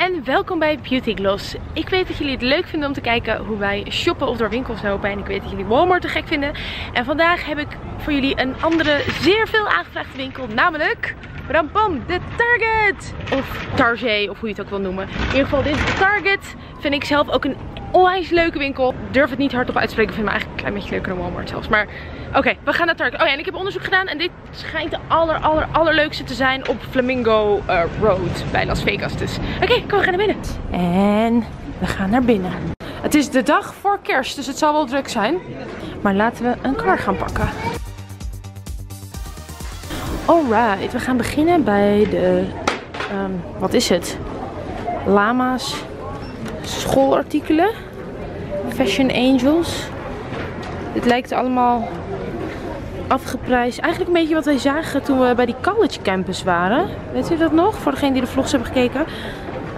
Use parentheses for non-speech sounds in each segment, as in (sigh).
en welkom bij Beauty Gloss. Ik weet dat jullie het leuk vinden om te kijken hoe wij shoppen of door winkels lopen. En ik weet dat jullie Walmart te gek vinden. En vandaag heb ik voor jullie een andere zeer veel aangevraagde winkel, namelijk... Rampam, de Target! Of Target, of hoe je het ook wil noemen. In ieder geval, dit Target. Vind ik zelf ook een onwijs leuke winkel. Durf het niet hardop uit te spreken. Ik vind me eigenlijk een klein beetje leuker dan Walmart zelfs. Maar oké, we gaan naar Target. Oh ja, en ik heb onderzoek gedaan. En dit schijnt de aller, aller, allerleukste te zijn op Flamingo uh, Road bij Las Vegas. Dus oké, kom we gaan naar binnen. En we gaan naar binnen. Het is de dag voor kerst, dus het zal wel druk zijn. Maar laten we een kar gaan pakken. Alright, we gaan beginnen bij de, um, wat is het? Lama's schoolartikelen. Fashion Angels. Dit lijkt allemaal afgeprijsd. Eigenlijk een beetje wat wij zagen toen we bij die college campus waren. Weet u dat nog? Voor degene die de vlogs hebben gekeken.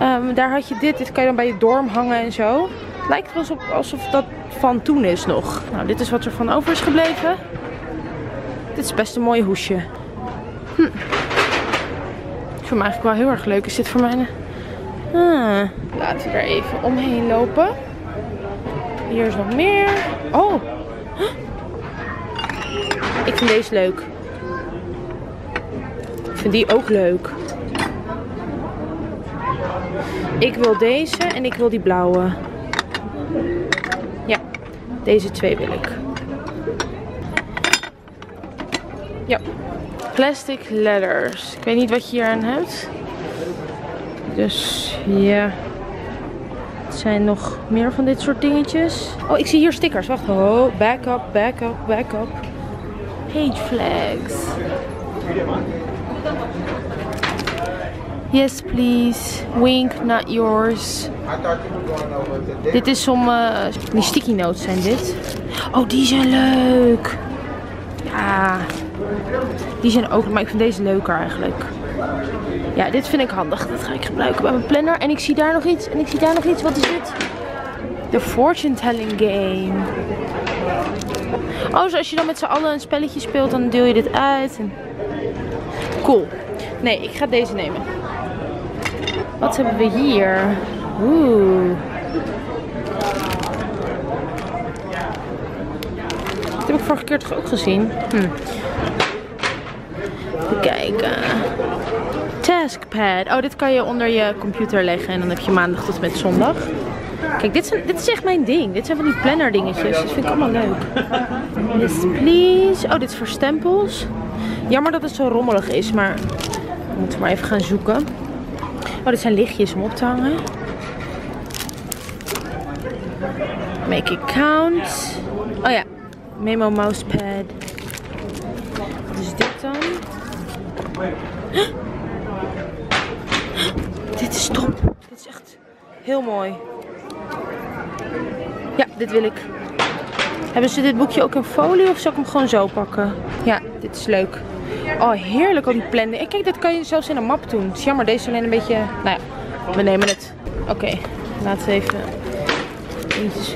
Um, daar had je dit. Dit kan je dan bij je dorm hangen en zo. Het lijkt alsof, alsof dat van toen is nog. Nou, dit is wat er van over is gebleven. Dit is best een mooi hoesje. Hm. Ik vind hem eigenlijk wel heel erg leuk. Is dit voor mij? Ah. Laten we er even omheen lopen. Hier is nog meer. Oh. (gasps) Ik vind deze leuk. Ik vind die ook leuk. Ik wil deze en ik wil die blauwe. Ja, deze twee wil ik. Ja, plastic letters. Ik weet niet wat je hier aan hebt. Dus ja. Het zijn nog meer van dit soort dingetjes. Oh, ik zie hier stickers. Wacht. Oh, back up, back up, back up. Page flags. Yes, please. Wink, not yours. Dit is om... Uh, die sticky notes zijn dit. Oh, die zijn leuk. Ja. Die zijn ook... Maar ik vind deze leuker eigenlijk. Ja, dit vind ik handig. Dat ga ik gebruiken bij mijn planner. En ik zie daar nog iets. En ik zie daar nog iets. Wat is dit? De fortune telling game. Oh, als je dan met z'n allen een spelletje speelt, dan deel je dit uit. En... Cool. Nee, ik ga deze nemen. Wat hebben we hier? Oeh. Dat heb ik vorige keer toch ook gezien? Hm. Even kijken. Taskpad. Oh, dit kan je onder je computer leggen en dan heb je maandag tot met zondag. Kijk, dit, zijn, dit is echt mijn ding. Dit zijn van die planner dingetjes. Dat vind ik allemaal leuk. Yes, please. Oh, dit is voor stempels. Jammer dat het zo rommelig is, maar we moeten maar even gaan zoeken. Oh, dit zijn lichtjes om op te hangen. Make it count. Oh ja, memo mousepad. Wat is dit dan? Is top. Dit is echt heel mooi. Ja, dit wil ik. Hebben ze dit boekje ook in folie of zal ik hem gewoon zo pakken? Ja, dit is leuk. Oh, heerlijk al die planning. kijk, dit kan je zelfs in een map doen. Het is jammer, deze is alleen een beetje... Nou ja, we nemen het. Oké, laten we even... Iets.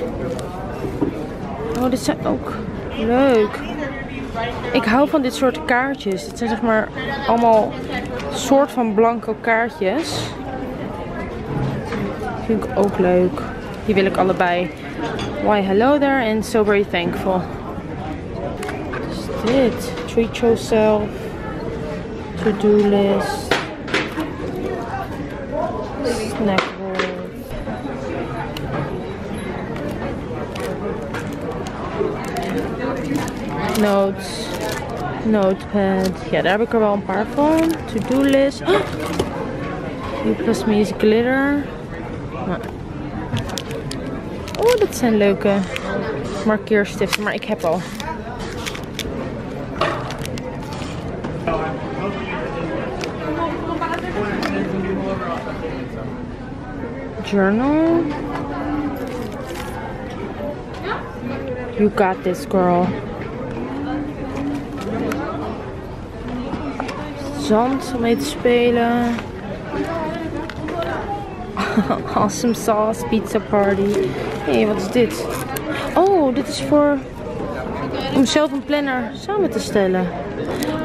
Oh, dit zijn ook leuk. Ik hou van dit soort kaartjes. Het zijn zeg maar allemaal soort van blanco kaartjes. Vind ik ook leuk. Die wil ik allebei. Why hello there and so very thankful. Is dit? Treat yourself. To-do list. Snack Notes. Notepad. Ja, daar heb ik er wel een paar van. To-do list. (gasps) Oh! plus music glitter. Oh, dat zijn leuke markeerstiften, maar ik heb al. Journal. You got this, girl. Zand om mee te spelen. Awesome sauce pizza party. Hé, hey, wat is dit? Oh, dit is voor... Om zelf een planner samen te stellen.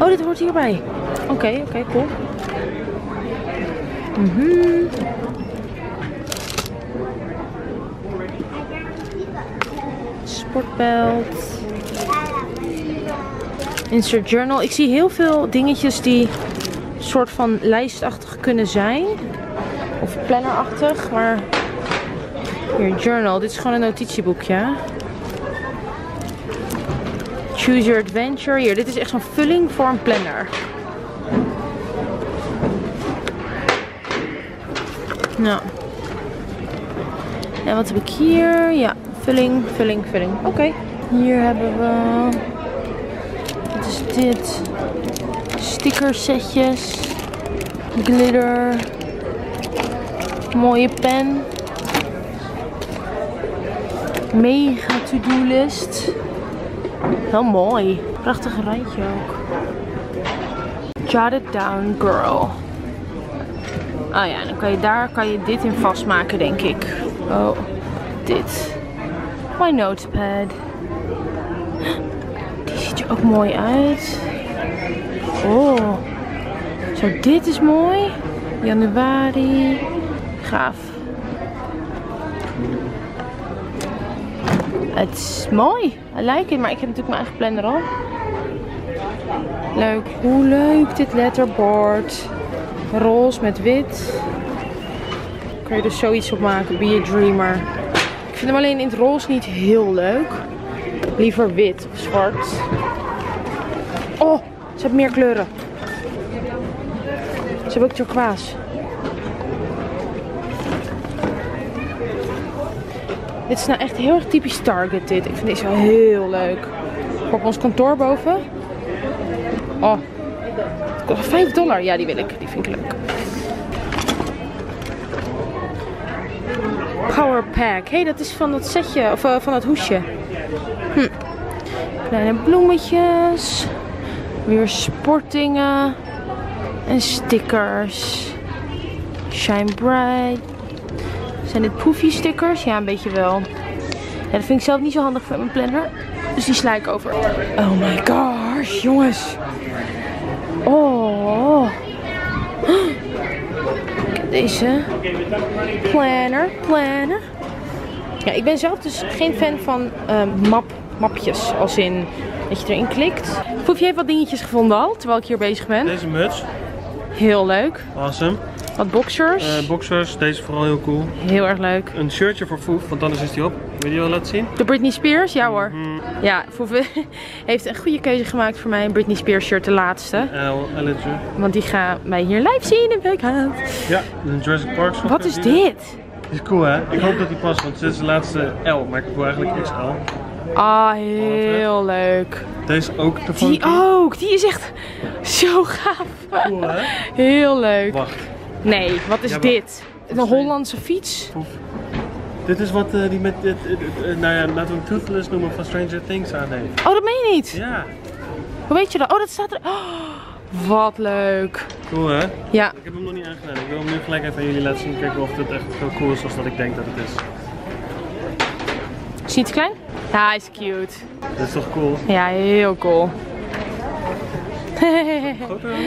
Oh, dit hoort hierbij. Oké, oké, cool. Mhm. Sportbelt. Insert journal. Ik zie heel veel dingetjes die soort van lijstachtig kunnen zijn. Plannerachtig, maar... Hier, journal. Dit is gewoon een notitieboekje. Choose your adventure. Hier, dit is echt zo'n vulling voor een planner. Nou. En wat heb ik hier? Ja, vulling, vulling, vulling. Oké. Hier hebben we... Wat is dit? Stickersetjes. Glitter. Mooie pen. Mega to-do list. Heel mooi. Prachtig rijtje ook. Jot it down, girl. Oh ja, dan kan je daar kan je dit in vastmaken, denk ik. Oh, dit. My notepad. Die ziet er ook mooi uit. Oh. Zo, dit is mooi. Januari. Het is mooi. I like it. Maar ik heb natuurlijk mijn eigen planner al. Leuk. Hoe leuk dit letterboard. Roze met wit. Kan je er zoiets op maken. Be a dreamer. Ik vind hem alleen in het roze niet heel leuk. Liever wit of zwart. Oh, ze hebben meer kleuren. Ze hebben ook turquoise. Dit is nou echt heel erg typisch Target dit. Ik vind deze wel heel leuk. Op ons kantoor boven. Oh. Het kost 5 dollar. Ja, die wil ik. Die vind ik leuk. Power Pack. Hé, hey, dat is van dat setje. Of uh, van dat hoesje. Hm. Kleine bloemetjes. Weer sportdingen. En stickers. Shine Bright. Zijn dit poefie stickers? Ja, een beetje wel. Ja, dat vind ik zelf niet zo handig voor mijn planner. Dus die sla ik over. Oh my gosh, jongens. Oh. Deze. Planner, planner. Ja, ik ben zelf dus geen fan van uh, map, mapjes. Als in dat je erin klikt. Poefje heeft wat dingetjes gevonden al, terwijl ik hier bezig ben. Deze muts. Heel leuk. Awesome. Wat boxers. Uh, boxers, deze vooral heel cool. Heel erg leuk. Een shirtje voor Foef, want anders is die op. Wil je wel laten zien? De Britney Spears? Ja hoor. Mm. Ja, Foef (laughs) heeft een goede keuze gemaakt voor mij. Een Britney Spears shirt, de laatste. L, L'tje. Want die gaan wij hier live zien in Beekhout. Ja, een Jurassic Park. Wat is dit? Die is cool hè? Ik hoop dat die past, want dit is de laatste L, maar ik wil eigenlijk XL. Ah, heel leuk. Deze ook de Die ook, die is echt zo gaaf. Cool hè? Heel leuk. Wacht. Nee, wat is Ja, dit? Een Hollandse fiets? Dit is wat uh, die met dit, uh, uh, nou ja, laten we hem Toothless noemen van Stranger Things aan heeft. Oh, dat meen je niet. Ja, Hoe weet je dat? Oh, dat staat er. Oh, wat leuk. cool hè? Ja, Ik heb hem nog niet aangedaan. Ik wil hem nu gelijk even aan jullie laten zien. Kijken of het echt zo cool is zoals dat ik denk dat het is. is hij te klein? Ja, hij is cute. Dit is toch cool? Ja, heel cool. Groter (laughs) dan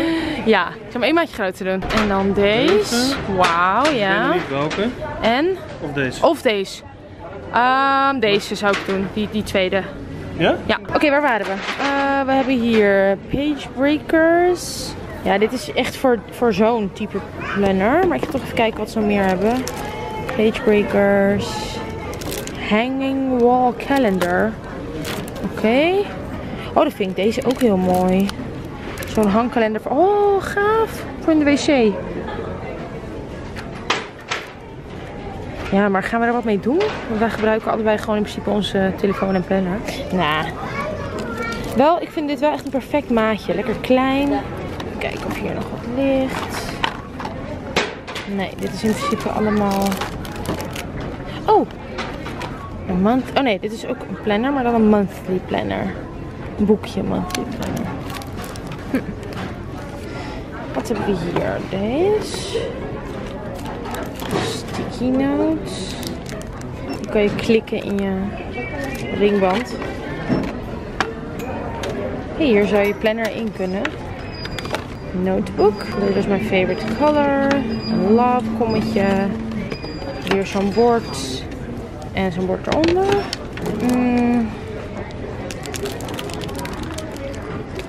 ja, ik zal hem één maatje groter doen. En dan deze. Wauw, Ik weet ja. welke. En, Of deze. of deze. Ehm, deze zou ik doen, die, die tweede. Ja? Ja, oké, waar waren we? Eh, we hebben hier page breakers. Ja, dit is echt voor, voor zo'n type planner. Maar ik ga toch even kijken wat ze nog meer hebben. Page breakers. Hanging wall calendar. Oké. Oh, dat vind ik deze ook heel mooi. Zo'n hangkalender voor... Oh, gaaf. Voor in de wc. Ja, maar gaan we er wat mee doen? Want wij gebruiken allebei gewoon in principe onze telefoon en planner. Nou, wel, ik vind dit wel echt een perfect maatje. Lekker klein. Kijken of hier nog wat ligt. Nee, dit is in principe allemaal... Oh! Een month... Oh nee, dit is ook een planner, maar dan een monthly planner. Een boekje monthly planner hebben we hier? Deze. Sticky notes. die kan je klikken in je ringband. Hier zou je planner in kunnen. Notebook. Dit is mijn favorite color. Een love kommetje. Hier zo'n bord. En zo'n bord eronder. Mm.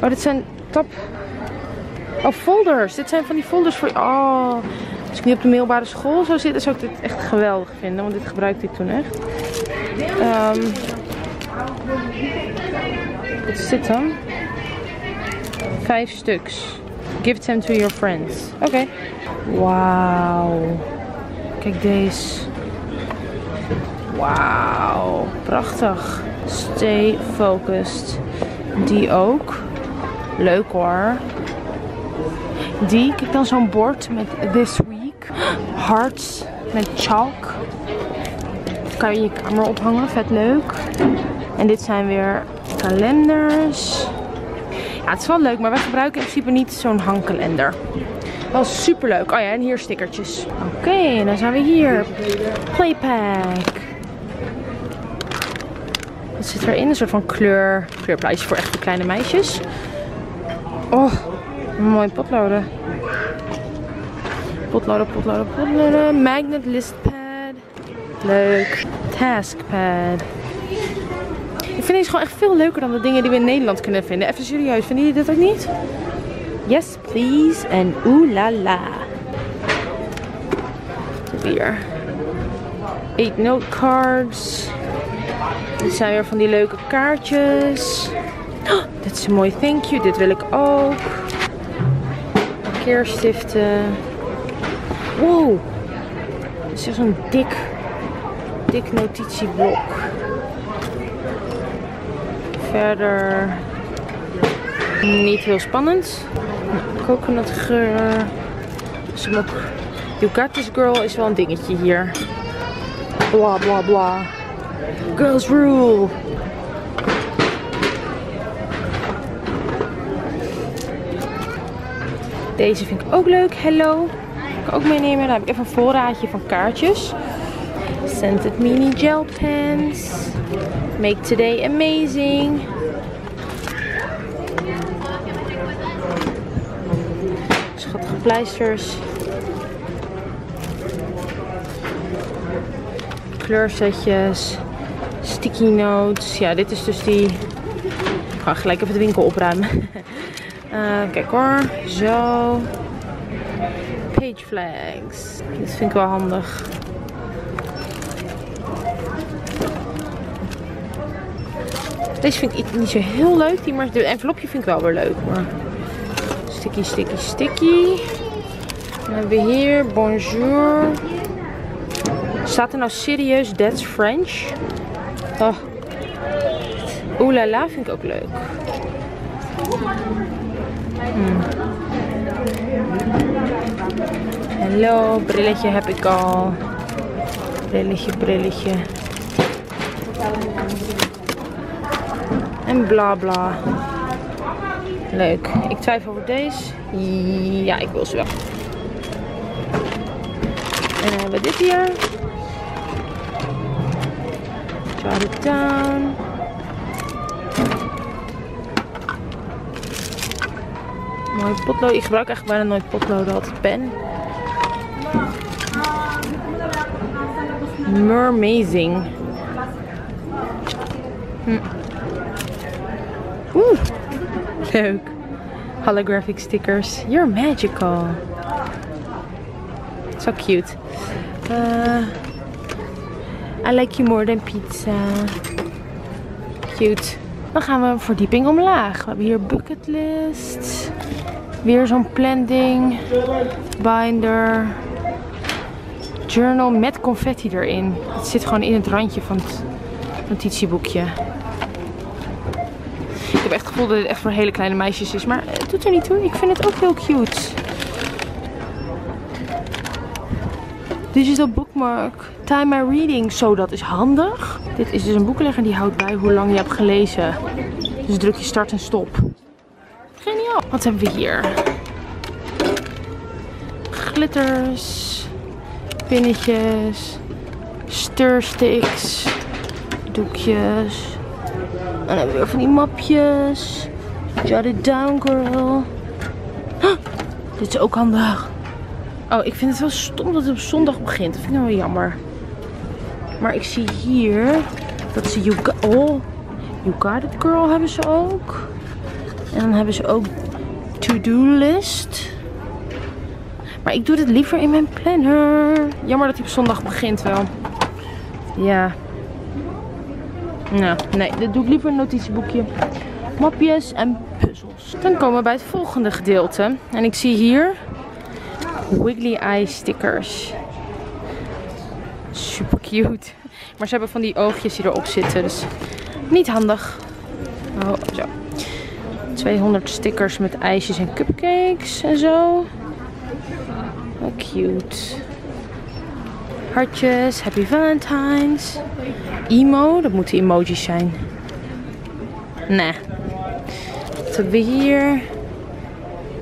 Oh, dit zijn top Oh, folders. Dit zijn van die folders voor... Oh, als ik nu op de middelbare school zou zitten, zou ik dit echt geweldig vinden. Want dit gebruikte ik toen echt. Ehm wat is dit dan? Vijf stuks. Give them to your friends. Oké. Wauw. Kijk deze. Wauw. Prachtig. Stay focused. Die ook. Leuk hoor. Die, kijk dan zo'n bord met this week. Hearts met chalk. Kan je je kamer ophangen, vet leuk. En dit zijn weer kalenders. Ja, het is wel leuk, maar wij gebruiken in principe niet zo'n hangkalender. Wel super leuk. Oh ja, en hier stickertjes. Oké, dan zijn we hier. Playpack. Wat zit erin? Een soort van kleur, kleurplaatjes voor echte kleine meisjes. Oh, mooi potloden. Potloden, potloden, potloden. Magnet list pad. Leuk. Taskpad. Ik vind deze gewoon echt veel leuker dan de dingen die we in Nederland kunnen vinden. Even serieus, vinden jullie dit ook niet? Yes, please. En oeh la la. Hier. Eight note cards. Dit zijn weer van die leuke kaartjes. Oh, dit is een mooi thank you. Dit wil ik ook. Keerstiften. Wow. Dit is zo'n dik, dik notitieblok. Verder niet heel spannend. Coconutgeur. Smok. You got this girl is wel een dingetje hier. Bla bla bla. Girls rule. Deze vind ik ook leuk. Hello. Kan ik ook meenemen. Dan heb ik even een voorraadje van kaartjes. Scented mini gel pens. Make today amazing. Schattige pleisters. Kleursetjes. Sticky notes. Ja, dit is dus die... Ik ga gelijk even de winkel opruimen. (laughs) Uh, kijk hoor. Zo. Page flags. Dit vind ik wel handig. Deze vind ik niet zo heel leuk. Die, maar de envelopje vind ik wel weer leuk. Maar... Sticky, sticky, sticky. Dan hebben we hier bonjour. Staat er nou serieus that's French? Oh. Oeh la la vind ik ook leuk. Hmm. Hallo, brilletje heb ik al. Brilletje, brilletje. En bla bla. Leuk. Ik twijfel over deze. Ja, ik wil ze wel. En dan hebben we dit hier. Jot it Mooi potlood. Ik gebruik eigenlijk bijna nooit potloden, altijd pen. Mermazing. Hm. Oeh, leuk. Holographic stickers. You're magical. So cute. Uh, I like you more than pizza. Cute. Dan gaan we een verdieping omlaag. We hebben hier bucketlist. Weer zo'n planning. Binder. Journal met confetti erin. Het zit gewoon in het randje van het notitieboekje. Ik heb echt het gevoel dat dit echt voor hele kleine meisjes is. Maar het doet er niet toe. Ik vind het ook heel cute. Digital bookmark. Time my reading. Zo, dat is handig. Dit is dus een boekenlegger die houdt bij hoe lang je hebt gelezen. Dus druk je start en stop. Geniaal. Wat hebben we hier? Glitters. Pinnetjes. Stirrsticks. Doekjes. En dan hebben we weer van die mapjes. Jot it down, girl. dit is ook handig. Oh, ik vind het wel stom dat het op zondag begint. Dat vind ik nou wel jammer. Maar ik zie hier dat ze You oh, you got It Girl hebben ze ook. En dan hebben ze ook to-do list. Maar ik doe dit liever in mijn planner. Jammer dat hij op zondag begint wel. Ja. Nou, nee, dit doe ik liever in een notitieboekje. Mapjes en puzzels. Dan komen we bij het volgende gedeelte. En ik zie hier Wiggly Eye stickers. Super cute. Maar ze hebben van die oogjes die erop zitten. Dus niet handig. Oh, zo. 200 stickers met ijsjes en cupcakes en zo. Oh, cute. Hartjes, Happy Valentine's. Emo, dat moeten emojis zijn. Nee. Wat hebben we hier?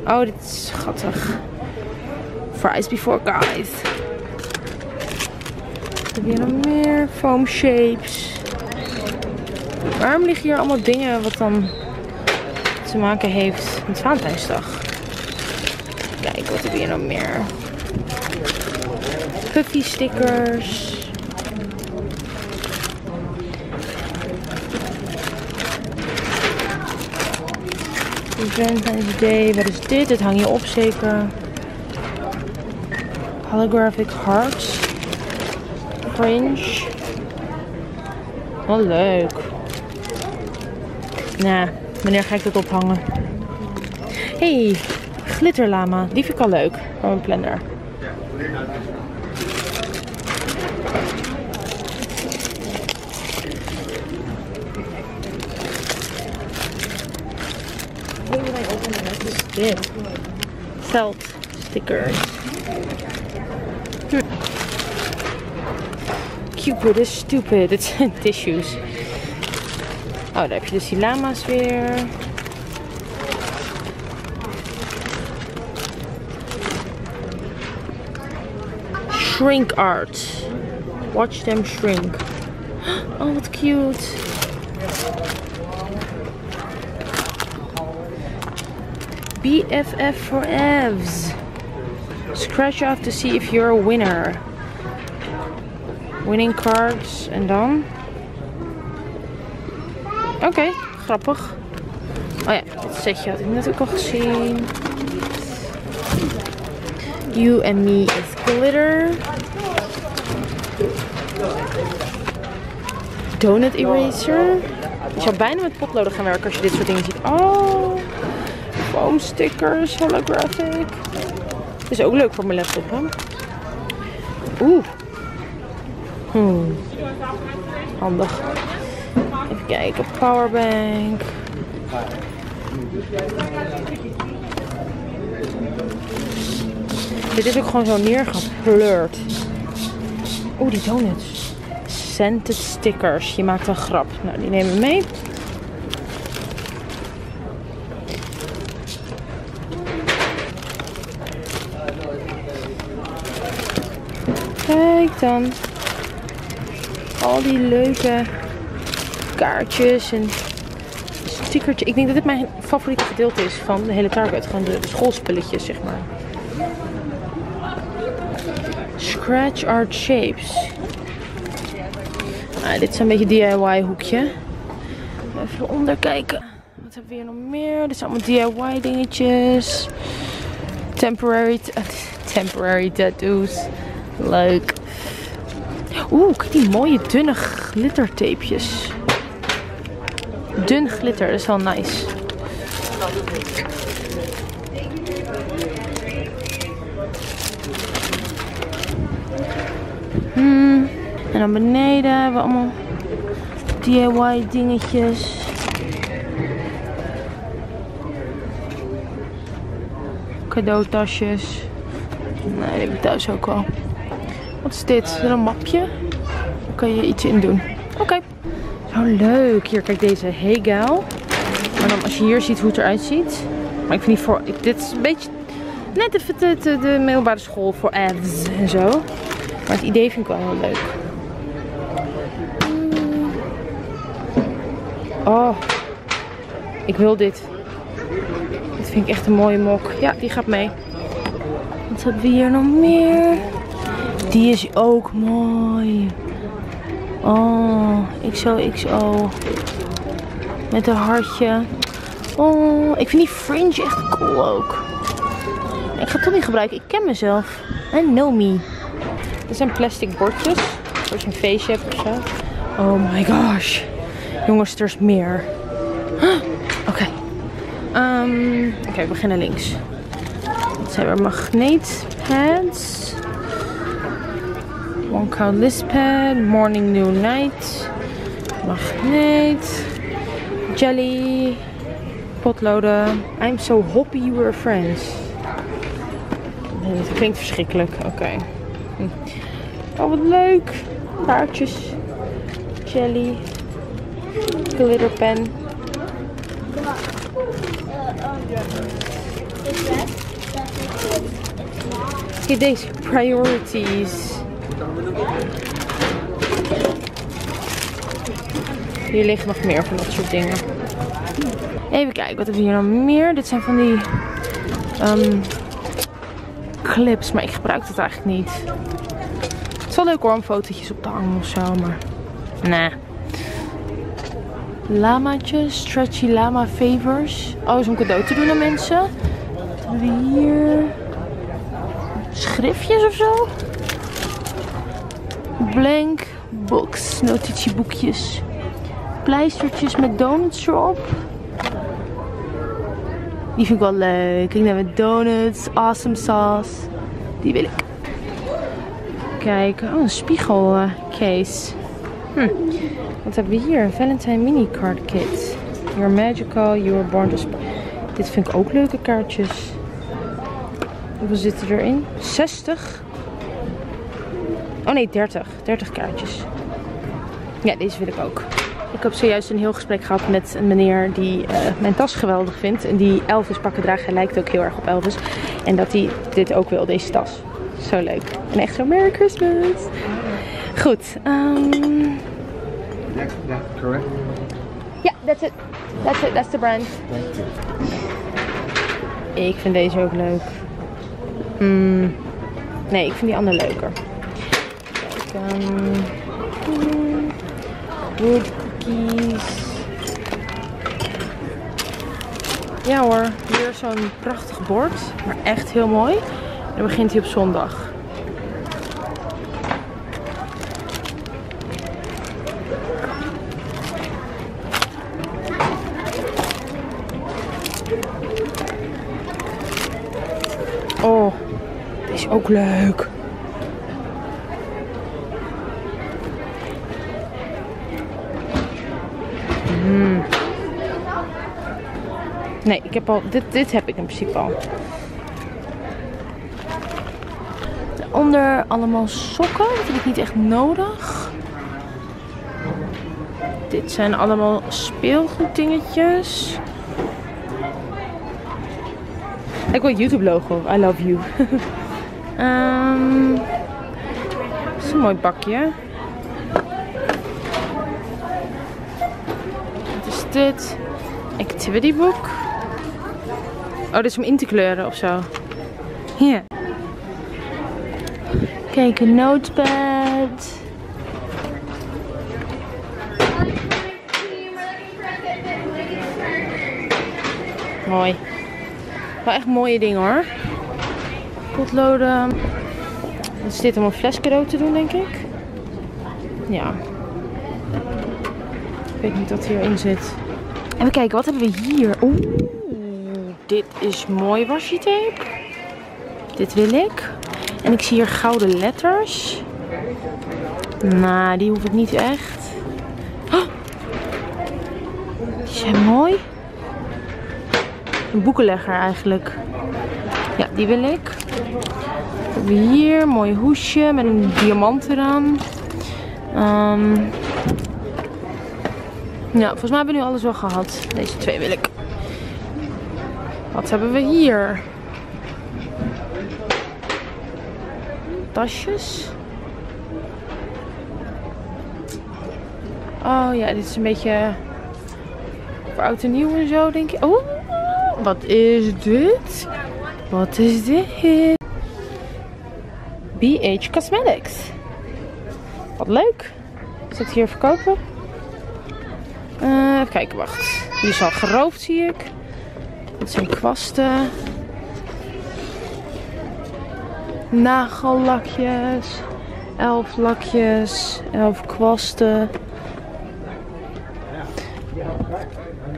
Oh, dit is schattig. Fries before guys. Wat hebben we hier nog meer? Foam shapes. Waarom liggen hier allemaal dingen wat dan te maken heeft met Valentijnsdag? Kijk, wat we hier nog meer? Puffy stickers. Valentine's Day. Wat is dit? Dit hang je op zeker. Holographic Hearts. Fringe. Wat leuk. Nou, wanneer ga ik dat ophangen? hey, glitterlama. Die vind ik al leuk. Voor mijn planner. Dit? Felt stickers. Hm. Cupid is stupid. Het (laughs) zijn tissues. Oh, daar heb je dus die lama's weer. Shrink art. Watch them shrink. (gasps) Oh, wat cute. BFF for Evs. Scratch off to see if you're a winner. Winning cards and dan. Oké, grappig. Oh ja, dit setje had ik net ook al gezien. You and me is glitter. Donut eraser. Je zou bijna met potloden gaan werken als je dit soort dingen ziet. Oh, foam stickers, holographic. Is ook leuk voor mijn laptop, hè? Oeh. Hmm. Handig. Kijken, powerbank. Dit is ook gewoon zo neergepleurd. Oeh, die donuts. Scented stickers. Je maakt een grap. Nou, die nemen we mee. Kijk dan. Al die leuke kaartjes en stickertjes. Ik denk dat dit mijn favoriete gedeelte is van de hele Target. Gewoon de schoolspulletjes, zeg maar. Scratch art shapes. Ah, dit is een beetje DIY hoekje. Even onder kijken. Wat hebben we hier nog meer? Dit zijn allemaal DIY dingetjes. Temporary, (laughs) temporary tattoos. Leuk. Oeh, kijk die mooie dunne glittertapejes. Dun glitter, dat is wel nice. Hmm. En dan beneden hebben we allemaal DIY dingetjes. Cadeautasjes. Nee, die heb ik thuis ook al. Wat is dit? Is een mapje? Daar kan je iets in doen. Oké. Leuk. Hier, kijk deze. Hey gal. Maar dan als je hier ziet hoe het eruit ziet. Maar ik vind die voor... Ik, dit is een beetje... Net even de, de, de middelbare school voor ads en zo. Maar het idee vind ik wel heel leuk. Oh. Ik wil dit. Dit vind ik echt een mooie mok. Ja, die gaat mee. Wat hebben we hier nog meer? Die is ook mooi. Oh, XO, XO. Met een hartje. Oh, ik vind die fringe echt cool ook. Ik ga het toch niet gebruiken. Ik ken mezelf. I know me. Dit zijn plastic bordjes. Als je een feestje hebt of zo. Oh my gosh. Jongens, er is meer. Oké. Ehm, Oké, we beginnen links. Het zijn weer magneetpads. One count list pad. Morning, new night. Magneet. Jelly. Potloden. I'm so happy we're friends. Dat klinkt verschrikkelijk. Oké. Hm. Oh, wat leuk. Taartjes. Jelly. Glitterpen. Kijk deze. Priorities. Hier liggen nog meer van dat soort dingen. Even kijken, wat hebben we hier nog meer? Dit zijn van die ehm, clips, maar ik gebruik dat eigenlijk niet. Het is wel leuk hoor om fotootjes op te hangen of zo, maar nee. Lamaatjes, stretchy lama favors. Oh, is om cadeau te doen aan mensen. Wat hebben we hier? Schriftjes of zo? Blank box, notitieboekjes. Pleistertjes met donuts erop. Die vind ik wel leuk. Kijk naar met donuts, awesome sauce. Die wil ik. Kijk, oh, een spiegelcase. Hm. Wat hebben we hier? Valentine mini card kit. You're magical, you were born to Dit vind ik ook leuke kaartjes. Hoeveel zitten erin? 60? Oh nee, 30. 30 kaartjes. Ja, deze wil ik ook. Ik heb zojuist een heel gesprek gehad met een meneer die eh, mijn tas geweldig vindt. En die Elvis pakken draagt. Hij lijkt ook heel erg op Elvis. En dat hij dit ook wil, deze tas. Zo leuk. En echt zo Merry Christmas. Goed. ehm, Yeah, yeah, correct. Ja, that's it. That's it. That's the brand. Thank you. Ik vind deze ook leuk. Hmm. Nee, ik vind die andere leuker. Cookies. Ja hoor, hier zo'n prachtig bord. Maar echt heel mooi. En dan begint hij op zondag. Oh, dit is ook leuk. Ik heb al, dit, dit heb ik in principe al. Daaronder allemaal sokken. Dat heb ik niet echt nodig. Dit zijn allemaal speelgoeddingetjes. Ik wil YouTube logo. I love you. (laughs) Ehm dat is een mooi bakje. Wat is dit? Activity book. Oh, dit is om in te kleuren of zo. Hier. Kijk, een notepad. Mooi. Wel echt mooie dingen hoor. Potloden. Wat is dit om een fles cadeau te doen, denk ik? Ja. Ik weet niet wat hierin zit. Even kijken, wat hebben we hier? Oeh, dit is mooi washi tape. Dit wil ik. En ik zie hier gouden letters. Nou, die hoef ik niet echt. Oh, die zijn mooi. Een boekenlegger eigenlijk. Ja, die wil ik. We hier mooi hoesje met een diamant eraan. Ehm, ja, volgens mij hebben we nu alles wel gehad. Deze twee wil ik. Wat hebben we hier? Tasjes. Oh ja, dit is een beetje voor oud en nieuw en zo, denk ik. Oh, wat is dit? Wat is dit? BH Cosmetics. Wat leuk. Is dat hier verkopen? Eh, even kijken, wacht. Die is al geroofd, zie ik. Dit zijn kwasten. Nagellakjes. Elf lakjes. Elf kwasten.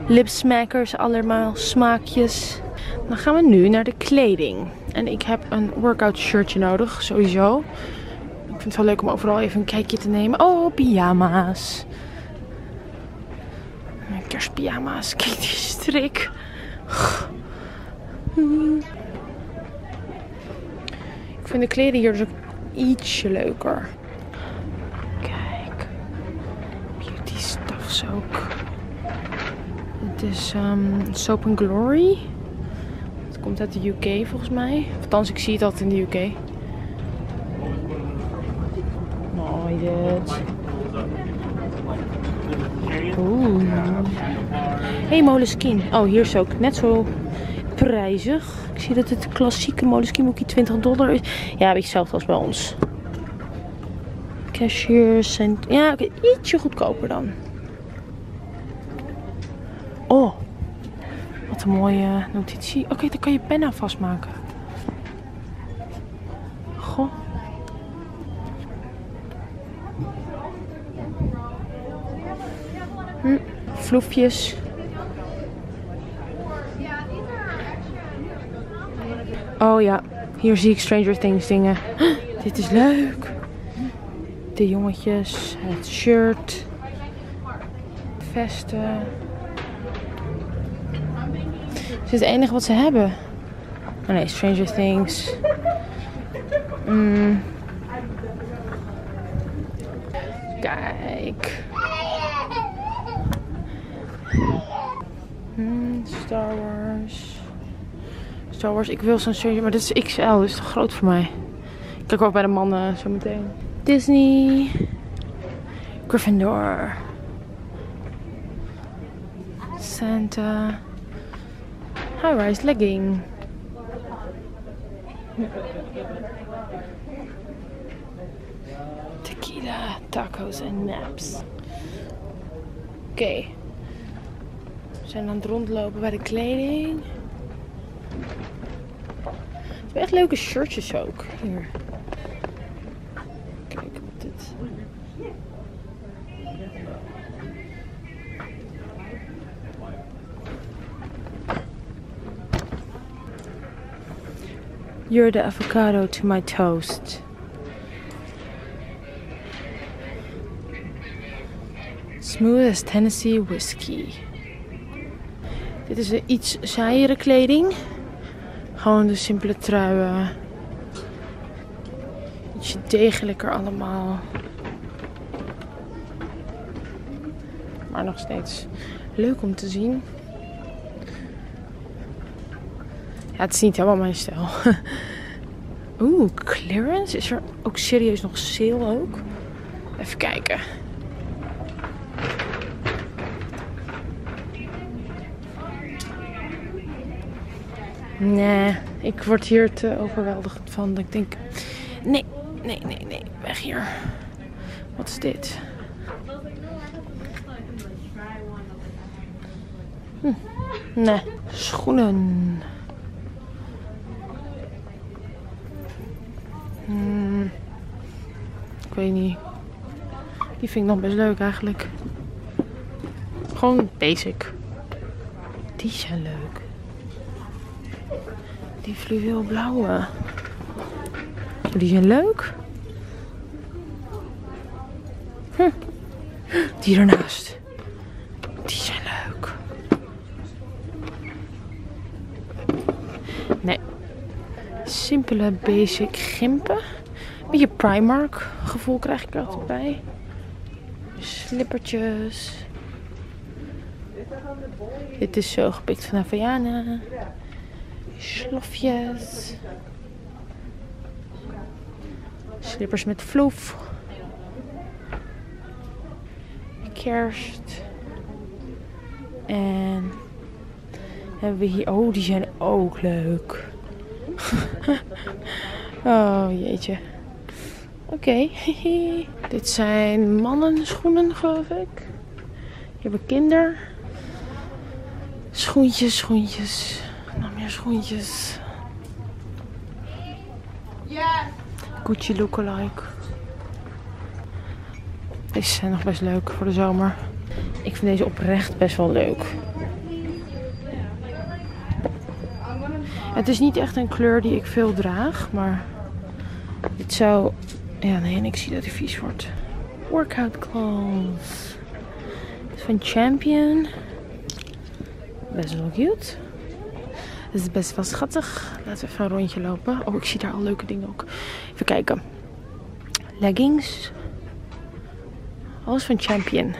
Lipsmackers, allemaal smaakjes. Dan gaan we nu naar de kleding. En ik heb een workout shirtje nodig, sowieso. Ik vind het wel leuk om overal even een kijkje te nemen. Oh, pyjama's. Kerstpyjama's. (laughs) Kijk die strik. Ik vind de kleding hier dus ook ietsje leuker. Kijk. Beauty stuffs ook. Het is um, Soap and Glory. Het komt uit de UK volgens mij. Althans, ik zie het altijd in de UK. Mooi dit. Oeh. Hey Moleskine. Oh, hier is ook net zo prijzig. Ik zie dat het klassieke Moleskine Mookie 20 dollar is. Ja, beetje hetzelfde als bij ons. Cashiers zijn ja, oké, ietsje goedkoper dan. Oh, wat een mooie notitie. Oké, dan kan je pen aan vastmaken. Goh. Hm, vloefjes. Oh ja, hier zie ik Stranger Things dingen. (gasps) Dit is leuk. De jongetjes, het shirt, vesten. Is dit het enige wat ze hebben? Oh nee, Stranger Things. Mm. Kijk. Hmm, Star Wars. Star Wars, ik wil zo'n Stranger, maar dit is XL, dus te groot voor mij. Ik kijk ook bij de mannen zo meteen. Disney. Gryffindor. Santa. High-rise legging. Tequila, tacos en naps. Oké. We zijn aan het rondlopen bij de kleding. Echt leuke shirtjes ook. Hier. Kijk wat dit. You're the avocado to my toast. Smooth as Tennessee whiskey. Dit is een iets saaiere kleding. Gewoon de simpele truien. Ietsje degelijker allemaal. Maar nog steeds leuk om te zien. Ja, het is niet helemaal mijn stijl. (laughs) Oeh, clearance? Is er ook serieus nog sale ook? Even kijken. Nee, ik word hier te overweldigd van. Ik denk, nee, nee, nee, nee, weg hier. Wat is dit? Hm. Nee, schoenen. Hmm. Ik weet niet. Die vind ik nog best leuk eigenlijk. Gewoon basic. Die zijn leuk. Die fluweel blauwe. Die zijn leuk. Hm. Die ernaast. Die zijn leuk. Nee. Simpele basic gimpen. Beetje Primark gevoel krijg ik er altijd bij. Slippertjes. Dit is zo gepikt van Havaiana. Slofjes. Slippers met vloef. Kerst. En hebben we hier. Oh, die zijn ook leuk. (laughs) oh jeetje. Oké. (laughs) Dit zijn mannenschoenen, geloof ik. Hier hebben kinder. Schoentjes, schoentjes. Schoentjes. Gucci lookalike. Deze zijn nog best leuk voor de zomer. Ik vind deze oprecht best wel leuk. Het is niet echt een kleur die ik veel draag, maar dit zou... Ja, nee, en ik zie dat hij vies wordt. Workout clothes. Van Champion. Best wel cute. Het is best wel schattig. Laten we even een rondje lopen. Oh, ik zie daar al leuke dingen ook. Even kijken. Leggings. Alles van Champion.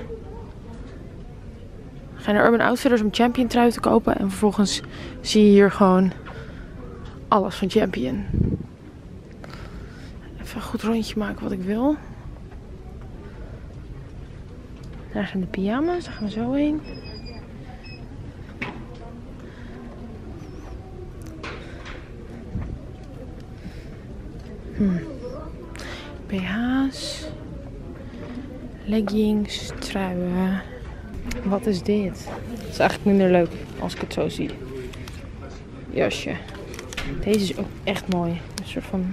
Ga naar Urban Outfitters om Champion trui te kopen. En vervolgens zie je hier gewoon alles van Champion. Even een goed rondje maken wat ik wil. Daar zijn de pyjama's. Daar gaan we zo heen. Hmm. BH's. Leggings, truien. Wat is dit? Het is eigenlijk minder leuk als ik het zo zie. Jasje. Deze is ook echt mooi. Een soort van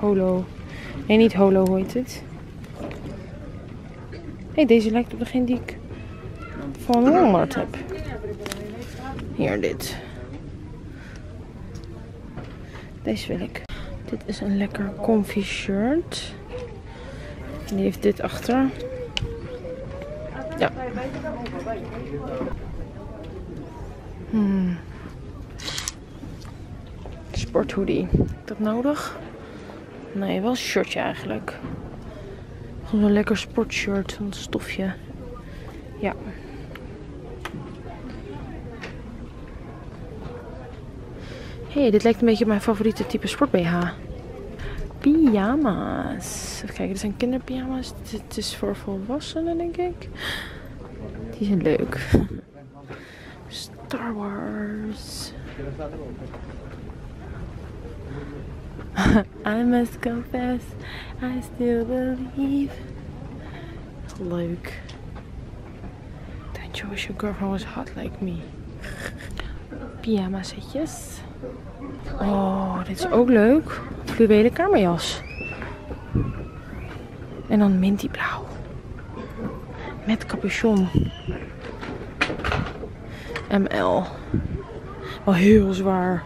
holo. Nee, niet holo, hoe heet het? hey, deze lijkt op degene die ik van Walmart heb. Hier, dit. Deze wil ik. Dit is een lekker comfy shirt. Die heeft dit achter. Ja. Hmm. Sporthoodie. Dat nodig? Nee, wel een shirtje eigenlijk. Gewoon een lekker sportshirt, een stofje. Ja. Hey, dit lijkt een beetje op mijn favoriete type sport BH. Pyjama's. Even kijken, dit zijn kinderpyjama's. Dit is voor volwassenen, denk ik. Die zijn leuk. Star Wars. (laughs) I must confess, I still believe. Leuk. Don't you wish your girlfriend was hot like me? Pyjama setjes. Oh, dit is ook leuk. Fluwelen kamerjas. En dan mintyblauw. Met capuchon. ML. Wel heel zwaar.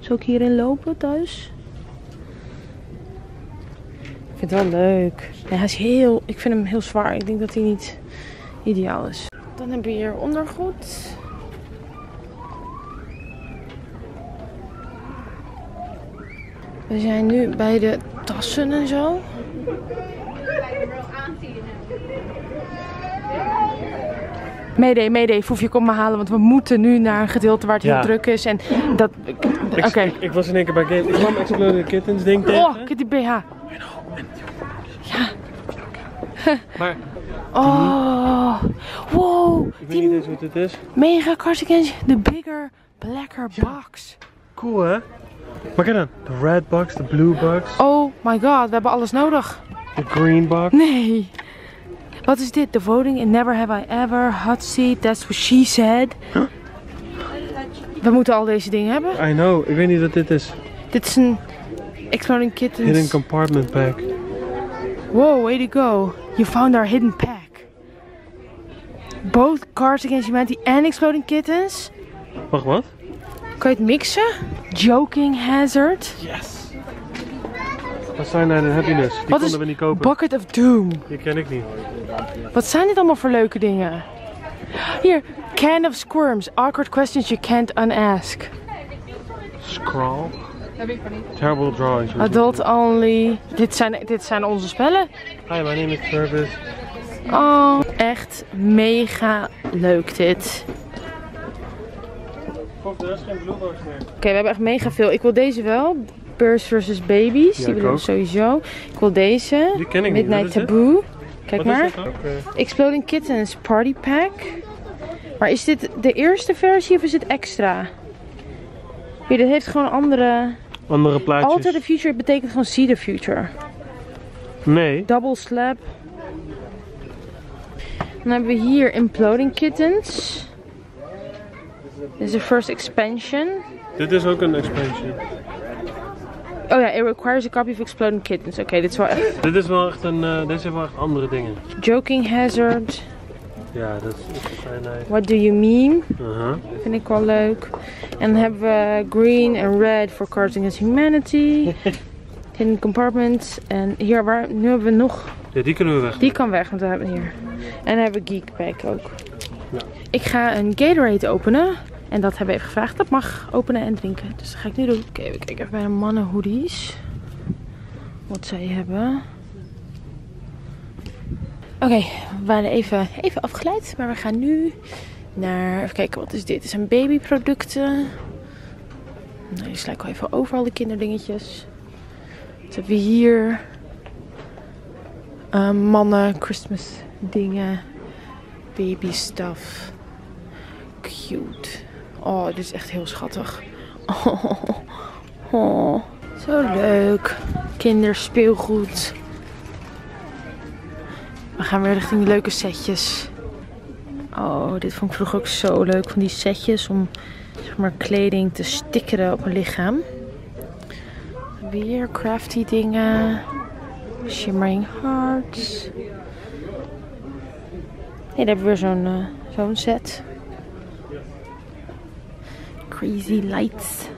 Zou ik hierin lopen thuis? Ik vind het wel leuk. Hij is heel, ik vind hem heel zwaar. Ik denk dat hij niet ideaal is. Dan hebben we hier ondergoed. We zijn nu bij de tassen en zo. Mayday, mayday, Foefje, kom me halen, want we moeten nu naar een gedeelte waar het Ja. heel druk is. En dat, oké. Ik, ik, ik was in één keer bij Game. Ik kwam Exploding Kittens ding tegen. Oh, kijk die BH. Maar Oh, wow, ik weet die niet eens wat dit is. mega cardigans, de bigger, blacker box. Cool hè? Maar kijk dan. De red box, de blue box, Oh my god, we hebben alles nodig. de green box. Nee. Wat is dit? The voting in Never Have I Ever, Hot Seat, That's What She Said. We moeten al deze dingen hebben. I know, ik weet niet wat dit is. Dit is een Exploding Kittens. Hidden compartment pack. Wow, way to go. You found our hidden pack. Both Cards Against Humanity en Exploding Kittens. Wacht, wat? Kan je het mixen? Joking Hazard. Yes! Cyanide and Happiness. Die Wat konden we niet kopen. Bucket of Doom? Die ken ik niet. Wat zijn dit allemaal voor leuke dingen? Hier, Can of Squirms. Awkward questions you can't unask. Scrawl. Terrible drawings. Adult only. Dit zijn, dit zijn onze spellen. Hi, my name is Travis. Oh, echt mega leuk dit. Er geen blue box meer. Oké, we hebben echt mega veel. Ik wil deze wel. Birds vs. Babies. Ja, die ik willen we sowieso. Ik wil deze. Die ken ik niet. Midnight dit? Taboo. Kijk Wat maar. Exploding Kittens Party Pack. Maar is dit de eerste versie of is het extra? Hier, dit heeft gewoon andere... andere plaatjes. Alter the Future betekent gewoon See the Future. Nee. Double slap. Dan hebben we hier Imploding Kittens. Dit is de first expansion. Dit is ook een expansion. Oh ja, it requires a copy of Exploding Kittens. Oké, dit is wel echt... Dit is wel echt een, eh, dit zijn wel echt andere dingen. Joking Hazard. Ja, dat is, nice. What do you mean? Uh-huh. Vind ik wel leuk. En dan hebben we green en red for Cards Against Humanity. (laughs) Hidden Compartments. En hier, waar, nu hebben we nog... Ja, die kunnen we weg. Die kan weg, want we hebben hier. En dan hebben we Geekpack ook. Ja. Ik ga een Gatorade openen. En dat hebben we even gevraagd. Dat mag openen en drinken. Dus dat ga ik nu doen. Oké, we kijken even bij de mannen hoodies. Wat zij hebben. Oké, we waren even, even afgeleid. Maar we gaan nu naar... Even kijken, wat is dit? Dit zijn babyproducten. Nou, die sla ik wel even over al de kinderdingetjes. Wat hebben we hier? Eh, mannen, Christmas dingen. Baby stuff. Cute. Oh, dit is echt heel schattig. Oh, oh, zo leuk. Kinderspeelgoed. We gaan weer richting leuke setjes. Oh, dit vond ik vroeger ook zo leuk. Van die setjes om zeg maar, kleding te stickeren op mijn lichaam. Weer crafty dingen. Shimmering Hearts. Nee, daar hebben we weer zo'n eh, zo'n set. Crazy Lights.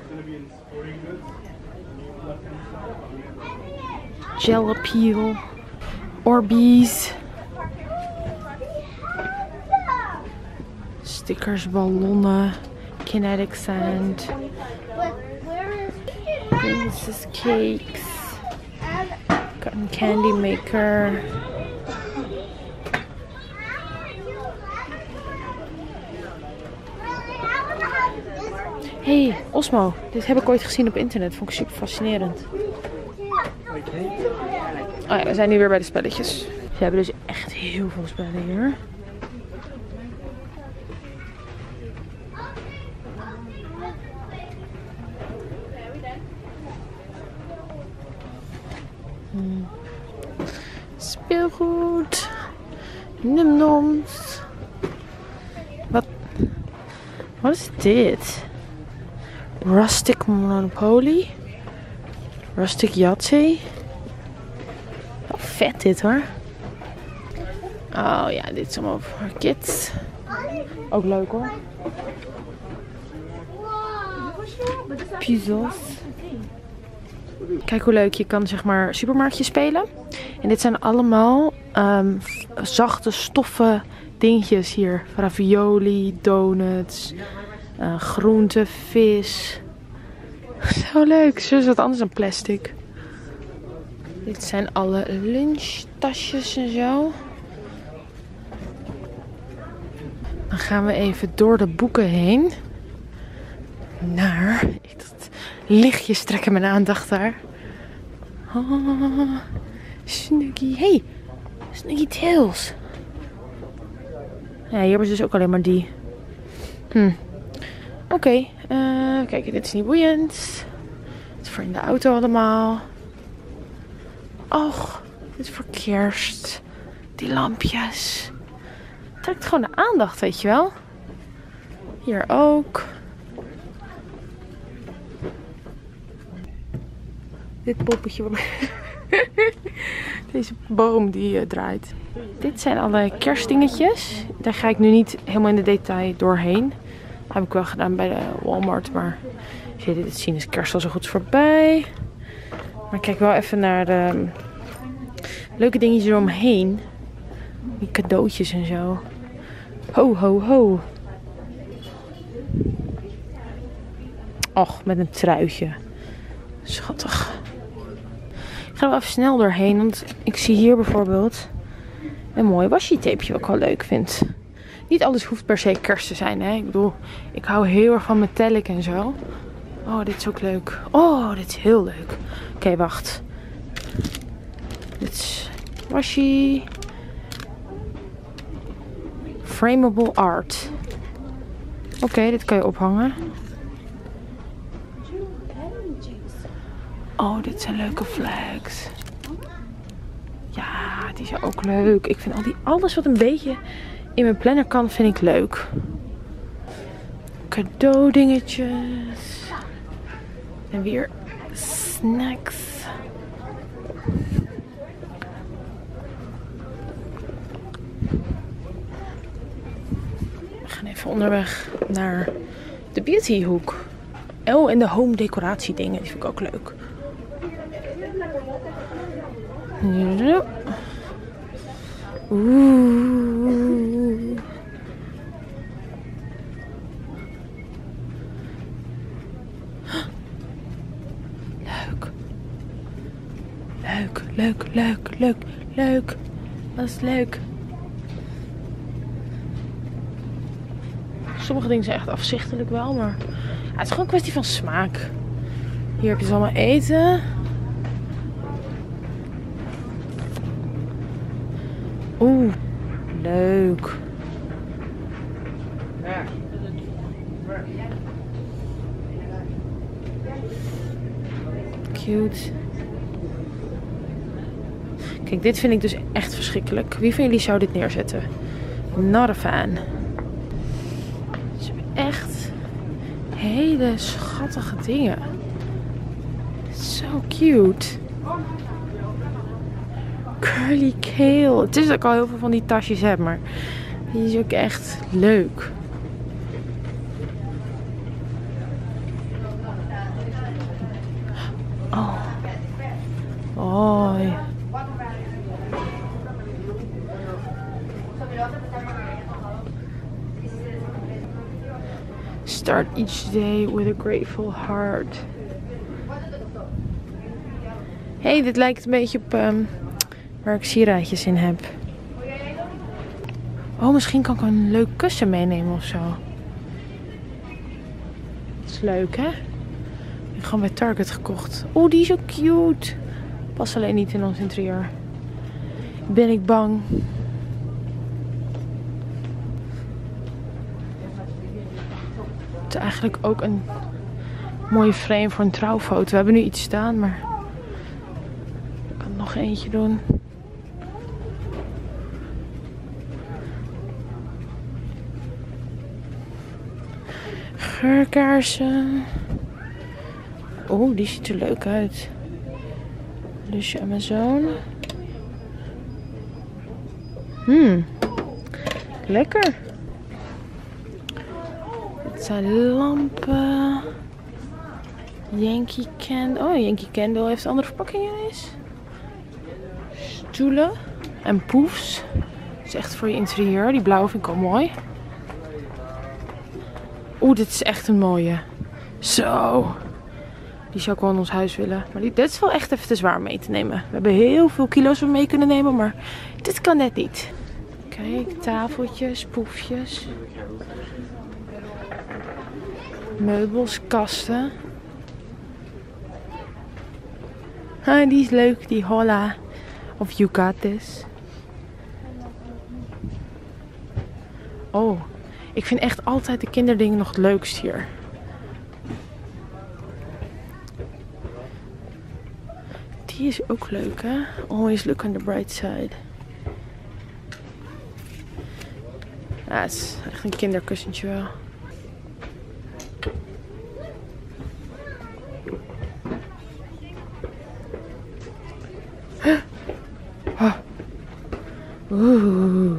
Gel Appeal. Orbeez. Stickers, ballonnen. Kinetic Sand. Princess Cakes. Cotton Candy Maker. Hey, Osmo. Dit heb ik ooit gezien op internet. Vond ik super fascinerend. Oh ja, we zijn nu weer bij de spelletjes. Ze hebben dus echt heel veel spellen hier. Hmm. Speelgoed. Numnoms. Wat? Wat is dit? Rustic Monopoly. Rustic Yahtzee. Wel vet dit hoor. Oh ja, dit is allemaal voor kids. Ook leuk hoor. Puzzles. Kijk hoe leuk je kan zeg maar supermarktje spelen. En dit zijn allemaal ehm, zachte stoffen dingetjes hier. Ravioli, donuts, uh, groente, vis. Zo leuk. Zo is wat anders dan plastic. Dit zijn alle lunchtasjes en zo. Dan gaan we even door de boeken heen. Naar. Dat lichtjes trekken mijn aandacht daar. Oh, Snuggy. Hey, Snuggy Tails. Ja, hier hebben ze dus ook alleen maar die. Hm. Oké, okay, uh, kijk, dit is niet boeiend. Het is voor in de auto allemaal. Och, dit is voor kerst. Die lampjes. Trekt gewoon de aandacht, weet je wel. Hier ook. Dit poppetje. (laughs) Deze boom die uh, draait. Dit zijn alle kerstdingetjes. Daar ga ik nu niet helemaal in de detail doorheen. Heb ik wel gedaan bij de Walmart. Maar als dit zien is kerst al zo goed voorbij. Maar kijk wel even naar de leuke dingetjes eromheen. Die cadeautjes en zo. Ho, ho, ho. Och, met een truitje. Schattig. Ik ga wel even snel doorheen. Want ik zie hier bijvoorbeeld een mooi washi tapeje wat ik wel leuk vind. Niet alles hoeft per se kerst te zijn. Hè? Ik bedoel, ik hou heel erg van metallic en zo. Oh, dit is ook leuk. Oh, dit is heel leuk. Oké, wacht. Dit is washi. Frameable art. Oké, dit kan je ophangen. Oh, dit zijn leuke flags. Ja, die zijn ook leuk. Ik vind al die, alles wat een beetje in mijn planner kan, vind ik leuk. cadeaudingetjes. En weer snacks. We gaan even onderweg naar de beautyhoek. Oh, en de home decoratie dingen. Die vind ik ook leuk. Zo. Leuk. Leuk, leuk, leuk, leuk, leuk. Dat is leuk. Sommige dingen zijn echt afzichtelijk wel, maar ja, het is gewoon een kwestie van smaak. Hier heb je dus allemaal eten. Oeh, leuk. Cute. Kijk, dit vind ik dus echt verschrikkelijk. Wie van jullie zou dit neerzetten? Not a fan. Echt hele schattige dingen. Zo cute. Curly kale. Het is dat ik al heel veel van die tasjes heb, maar die is ook echt leuk. Oh. Oh. Start each day with a grateful heart. hey, dit lijkt een beetje op ehm, waar ik sieraadjes in heb. Oh, misschien kan ik een leuk kussen meenemen of zo. Dat is leuk, hè? Ik heb gewoon bij Target gekocht. Oeh, die is zo cute. Past alleen niet in ons interieur. Ben ik bang. Het is eigenlijk ook een mooie frame voor een trouwfoto. We hebben nu iets staan, maar ik kan nog eentje doen. Geurkaarsen. Oeh, die ziet er leuk uit. Lusje Amazon. Hmm. Lekker. Het zijn lampen. Yankee Candle. Oh, Yankee Candle heeft andere verpakkingen is. Stoelen. En poefs. Dat is echt voor je interieur. Die blauwe vind ik al mooi. Oeh, dit is echt een mooie. Zo. Die zou ik wel ons huis willen. Maar dit is wel echt even te zwaar mee te nemen. We hebben heel veel kilo's we mee kunnen nemen, maar dit kan net niet. Kijk, tafeltjes, poefjes. Meubels, kasten. Ah, die is leuk, die Holla. Of Yucates. Oh, ik vind echt altijd de kinderdingen nog het leukst hier. Die is ook leuk, hè? Always look on the bright side. Ja, is echt een kinderkussentje wel. Ah. Oeh.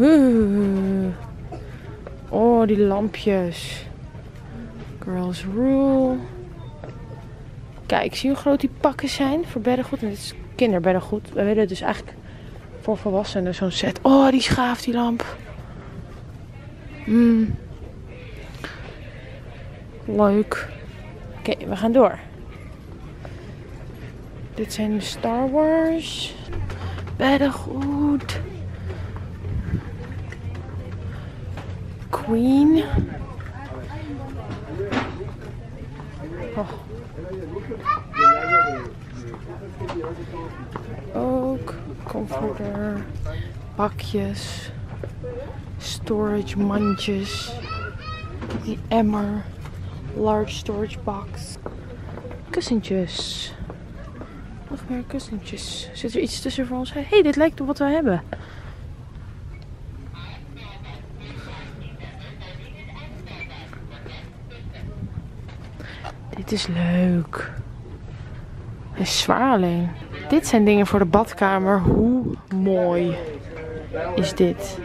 Oeh. Oh, die lampjes. Girls Rule. Kijk, zie je hoe groot die pakken zijn voor beddengoed? En dit is kinderbeddengoed. We willen dus eigenlijk voor volwassenen zo'n set. Oh, die schaaf, die lamp. Mm. Leuk. Oké, we gaan door. Dit zijn de Star Wars. Beddengoed. Queen. Oh. Ook comforter, bakjes, storage mandjes, die emmer, large storage box, kussentjes. Nog meer kussentjes. Zit er iets tussen voor ons? Hé, hey, dit lijkt op wat we hebben. Dit is leuk. Het is zwaar alleen. Dit zijn dingen voor de badkamer. Hoe mooi is dit?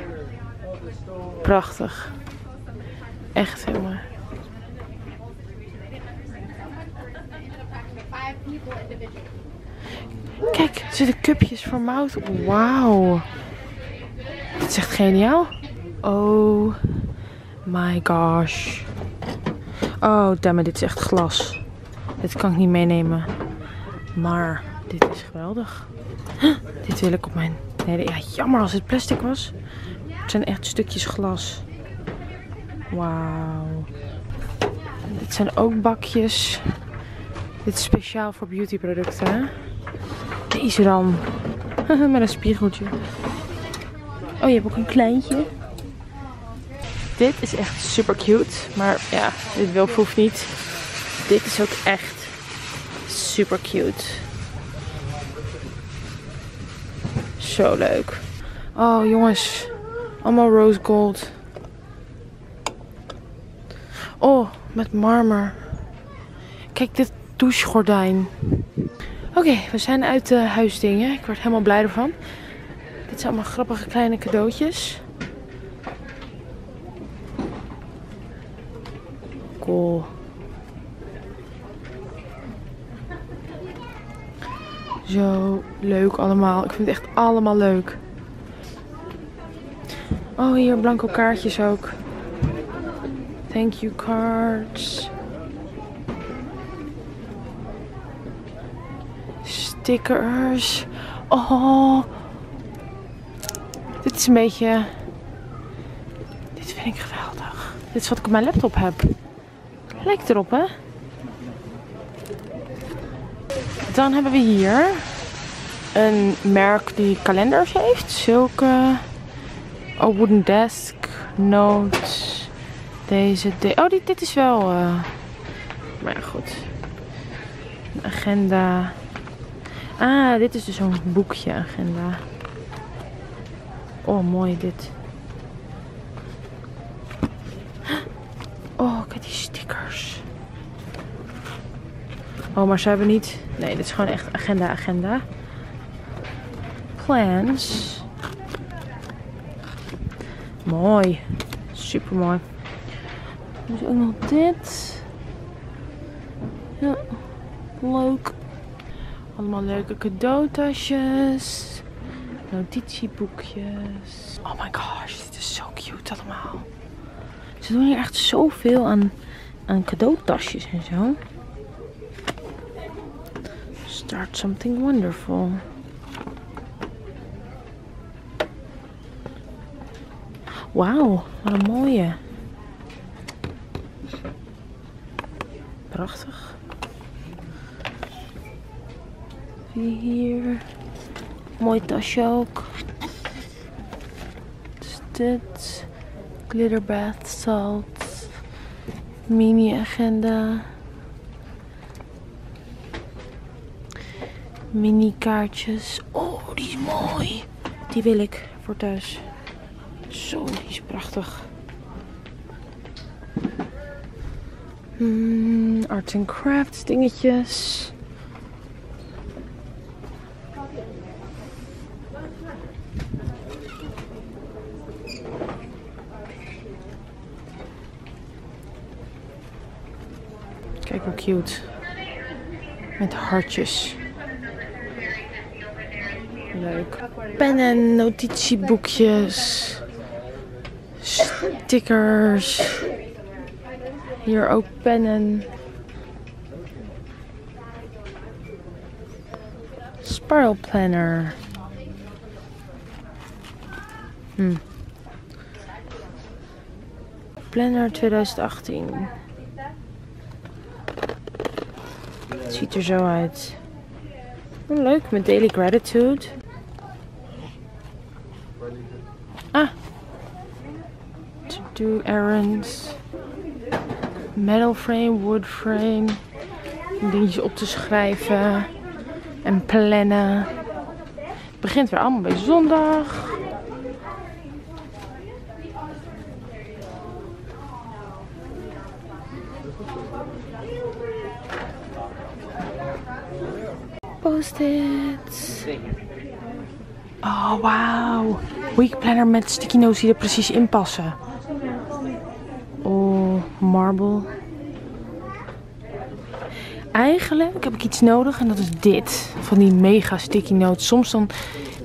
Prachtig. Echt heel. Kijk, er zitten cupjes voor mout. Wauw. Dit is echt geniaal. Oh my gosh. Oh, damn dit is echt glas. Dit kan ik niet meenemen. Maar dit is geweldig. Dit wil ik op mijn... Nee, ja, jammer als het plastic was. Het zijn echt stukjes glas. Wauw. Dit zijn ook bakjes. Dit is speciaal voor beautyproducten. Deze dan. (laughs) Met een spiegeltje. Oh, je hebt ook een kleintje. Dit is echt super cute. Maar ja, dit wil hoeft niet. Dit is ook echt super cute. Zo leuk. Oh jongens. Allemaal rose gold. Oh, met marmer. Kijk dit douchegordijn. Oké, we zijn uit de huisdingen. Ik word helemaal blij ervan. Dit zijn allemaal grappige kleine cadeautjes. Cool. Zo leuk allemaal. Ik vind het echt allemaal leuk. Oh, hier blanco kaartjes ook. Thank you cards. Stickers. Oh. Dit is een beetje... Dit vind ik geweldig. Dit is wat ik op mijn laptop heb. Lijkt erop, hè? Dan hebben we hier een merk die kalenders heeft. Zulke... Oh, wooden desk, notes. Deze, de oh, dit, dit is wel... eh, Maar ja, goed. Agenda. Ah, dit is dus zo'n boekje agenda. Oh, mooi dit. Oh, kijk die stickers. Oh, maar ze hebben niet... Nee, dit is gewoon echt agenda, agenda. Plans. Mooi. Super mooi. Is ook nog dit. Ja, leuk. Allemaal leuke cadeautasjes. Notitieboekjes. Oh my gosh, dit is zo cute allemaal. Ze doen hier echt zoveel aan, aan cadeautasjes en zo. Start something wonderful. Wauw, wat een mooie. Prachtig. Zie hier. Mooi tasje ook. Is dit? Glitter bath salt. Mini agenda. Mini kaartjes. Oh, die is mooi. Die wil ik voor thuis. Zo, die is prachtig. Hmm, arts and crafts dingetjes. Kijk hoe cute. Met hartjes. Leuk. Pennen, notitieboekjes. Stickers. Hier ook pennen. Spiral planner. Hm. Planner 2018. Het ziet er zo uit. Leuk, met Daily Gratitude. Ah. To do errands. Metal frame, wood frame. Dingetjes op te schrijven. En plannen. Het begint weer allemaal bij zondag. Post-its. Oh, wauw. Week planner met sticky notes die er precies in passen. Eigenlijk heb ik iets nodig en dat is dit. Van die mega sticky notes. Soms dan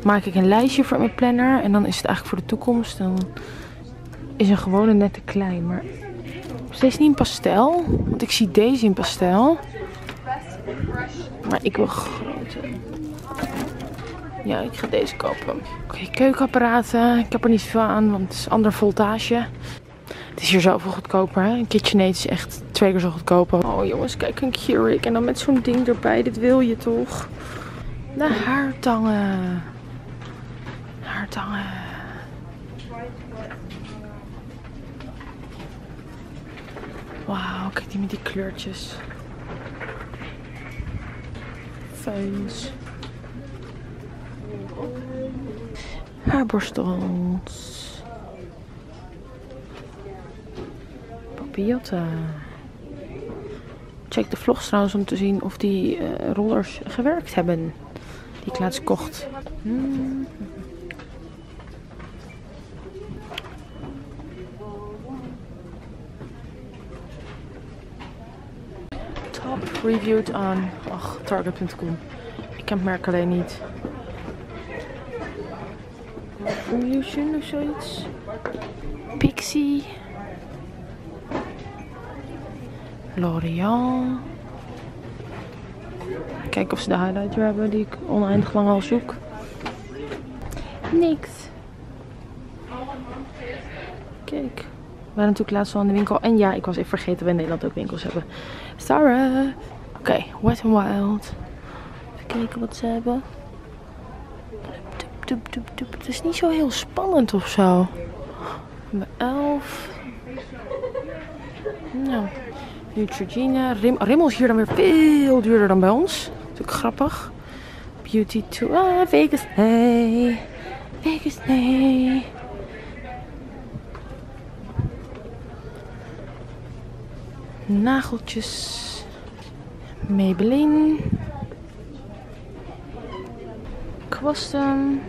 maak ik een lijstje voor mijn planner. En dan is het eigenlijk voor de toekomst. Dan is een gewone nette klein. Maar steeds niet in pastel. Want ik zie deze in pastel. Maar ik wil grote. Ja, ik ga deze kopen. Oké, keukenapparaten. Ik heb er niet veel aan, want het is ander voltage. Het is hier zoveel goedkoper. Hè? Een KitchenAid is echt twee keer zo goedkoper. Oh jongens, kijk een Keurig. En dan met zo'n ding erbij. Dit wil je toch? De haartangen. Haartangen. Wauw, kijk die met die kleurtjes. Feuns. Haarborstels. Papillotten. Check de vlogs trouwens om te zien of die eh, rollers gewerkt hebben. Die ik laatst kocht. Hmm. Top reviewed aan ach, target.com. Ik ken het merk alleen niet. Illusion of zoiets. Pixie. L'Oreal. Kijken of ze de highlighter hebben die ik oneindig lang al zoek. Niks. Kijk. We waren natuurlijk laatst al in de winkel. En ja, ik was even vergeten dat we in Nederland ook winkels hebben. Sarah. Oké, Wet n Wild. Even kijken wat ze hebben. Het is niet zo heel spannend of zo. Nummer 11. Nou, Neutrogena. Rim Rimmel is hier dan weer veel duurder dan bij ons. Natuurlijk grappig. Beauty to ah, Vegas. Nee. Vegas, nee. Nageltjes. Maybelline. Kwasten.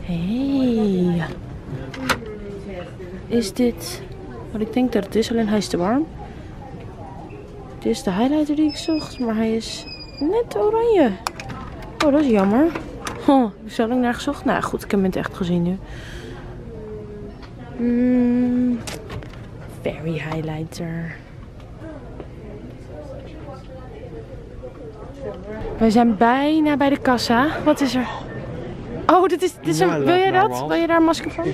Hey. Is dit wat ik denk dat het is, alleen hij is te warm. Dit is de highlighter die ik zocht, maar hij is net oranje. Oh, dat is jammer. Oh, ik zo naar gezocht? Nou goed, ik heb het echt gezien nu. Mm, very highlighter. We zijn bijna bij de kassa. Wat is er? Oh, dit is, dit is een, wil jij dat? Wil je daar een masker van?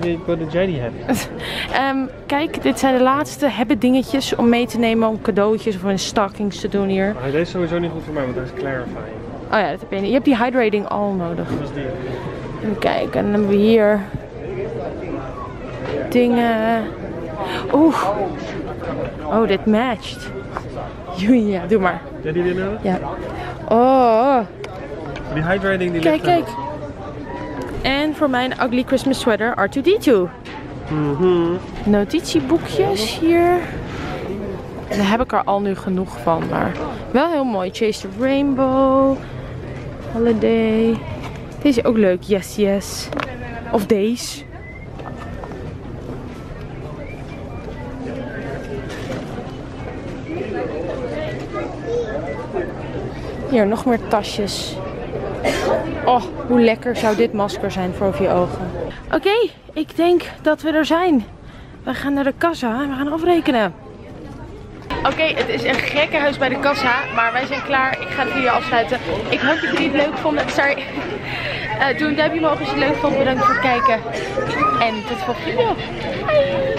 Ik wil de JD hebben. Kijk, dit zijn de laatste hebben dingetjes om mee te nemen om cadeautjes of een stockings te doen hier. Maar deze is sowieso niet goed voor mij, want hij is clarifying. Oh ja, dat heb je niet. Je hebt die hydrating al nodig. Dat is die. Even kijken, en dan hebben we hier dingen. Oeh. Oh, dit matcht. (laughs) Ja, doe maar. Jij die nodig? Ja. Oh. Die hydrating die Kijk, ligt kijk. En voor mijn ugly Christmas sweater R2D2. Mhm. Notitieboekjes hier. Daar heb ik er al nu genoeg van, maar wel heel mooi. Chase the Rainbow. Holiday. Deze is ook leuk. Yes, yes. Of deze. Hier, nog meer tasjes. Oh, hoe lekker zou dit masker zijn voor over je ogen. Oké, ik denk dat we er zijn. We gaan naar de kassa en we gaan afrekenen. Oké, het is een gekke huis bij de kassa, maar wij zijn klaar. Ik ga de video afsluiten. Ik hoop dat jullie het leuk vonden. Sorry. Eh, doe een duimpje omhoog als je het leuk vond. Bedankt voor het kijken. En tot de volgende video. Bye.